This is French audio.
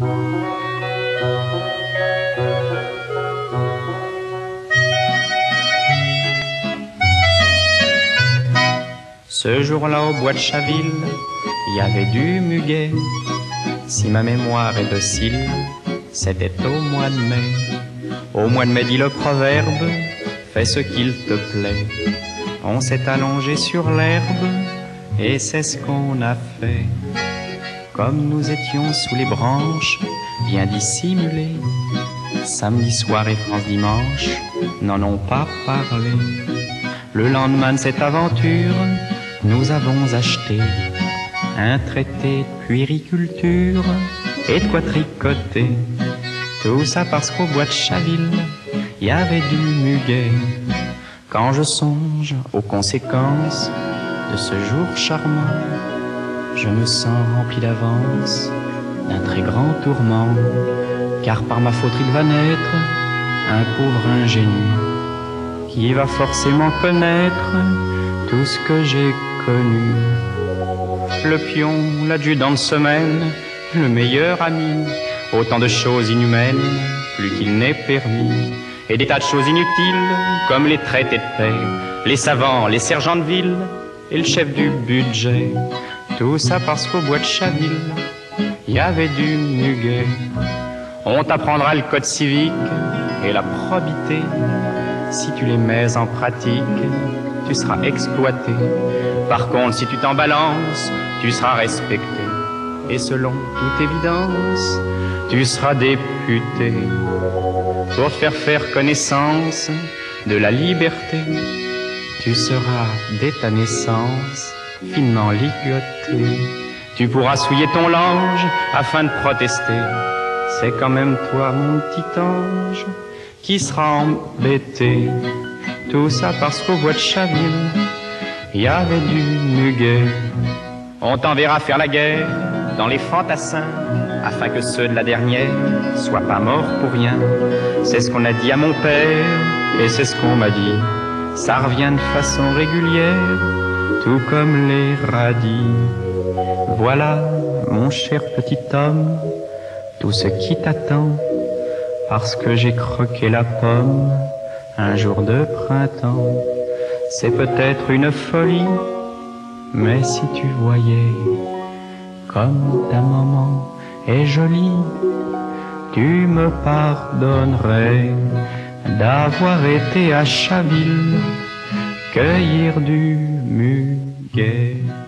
Ce jour-là au bois de Chaville, il y avait du muguet. Si ma mémoire est docile, c'était au mois de mai. Au mois de mai dit le proverbe, fais ce qu'il te plaît. On s'est allongé sur l'herbe et c'est ce qu'on a fait. Comme nous étions sous les branches, bien dissimulés, samedi soir et France dimanche n'en ont pas parlé. Le lendemain de cette aventure, nous avons acheté un traité de puériculture et de quoi tricoter. Tout ça parce qu'au bois de Chaville, il y avait du muguet. Quand je songe aux conséquences de ce jour charmant, je me sens rempli d'avance d'un très grand tourment, car par ma faute il va naître un pauvre ingénu qui va forcément connaître tout ce que j'ai connu. Le pion, l'adjudant de semaine, le meilleur ami, autant de choses inhumaines, plus qu'il n'est permis, et des tas de choses inutiles, comme les traités de paix, les savants, les sergents de ville, et le chef du budget. Tout ça parce qu'au bois de Chaville, il y avait du muguet. On t'apprendra le code civique et la probité. Si tu les mets en pratique, tu seras exploité. Par contre, si tu t'en balances, tu seras respecté. Et selon toute évidence, tu seras député. Pour faire faire connaissance de la liberté, tu seras dès ta naissance finement ligoté. Tu pourras souiller ton linge afin de protester. C'est quand même toi, mon petit ange, qui sera embêté. Tout ça parce qu'au bois de Chaville, il y avait du muguet. On t'enverra faire la guerre dans les fantassins, afin que ceux de la dernière soient pas morts pour rien. C'est ce qu'on a dit à mon père, et c'est ce qu'on m'a dit. Ça revient de façon régulière, tout comme les radis. Voilà, mon cher petit homme, tout ce qui t'attend, parce que j'ai croqué la pomme un jour de printemps. C'est peut-être une folie, mais si tu voyais comme ta maman est jolie, tu me pardonnerais d'avoir été à Chaville cueillir du muguet.